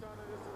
Donna, this is